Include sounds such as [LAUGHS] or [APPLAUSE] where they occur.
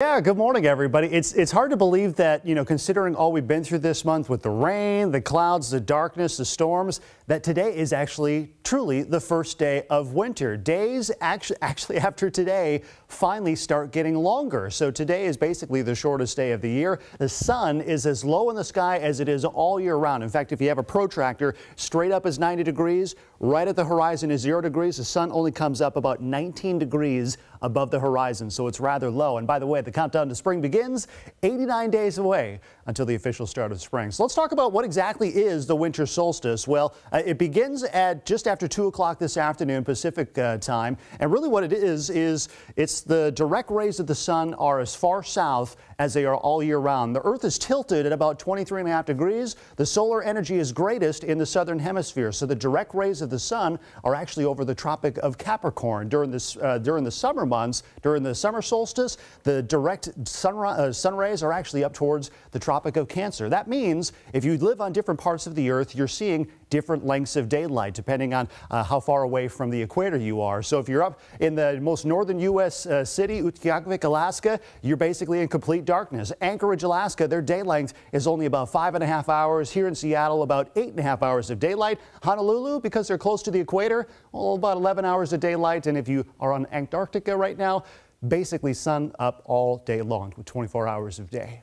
Yeah, good morning, everybody. It's it's hard to believe that, you know, considering all we've been through this month with the rain, the clouds, the darkness, the storms, that today is actually truly the first day of winter. Days actually actually [LAUGHS] after today finally start getting longer. So today is basically the shortest day of the year. The sun is as low in the sky as it is all year round. In fact, if you have a protractor, straight up is 90 degrees, right at the horizon is 0 degrees. The sun only comes up about 19 degrees above the horizon, so it's rather low. And by the way, the countdown to spring begins 89 days away until the official start of spring. So let's talk about what exactly is the winter solstice. Well, uh, it begins at just after 2 o'clock this afternoon Pacific uh, time. And really what it is, is it's the direct rays of the sun are as far south as they are all year round. The Earth is tilted at about 23 and a half degrees. The solar energy is greatest in the southern hemisphere. So the direct rays of the sun are actually over the Tropic of Capricorn during this uh, during the summer months. During the summer solstice, the direct sun, uh, sun rays are actually up towards the Tropic of Cancer. That means if you live on different parts of the Earth, you're seeing different lengths of daylight depending on uh, how far away from the equator you are. So if you're up in the most northern U.S. Uh, city, Utqiagvik, Alaska, you're basically in complete darkness. Anchorage, Alaska, their day length is only about five and a half hours. Here in Seattle, about eight and a half hours of daylight. Honolulu, because they're close to the equator, well, about 11 hours of daylight. And if you are on Antarctica right now, basically sun up all day long with 24 hours of day.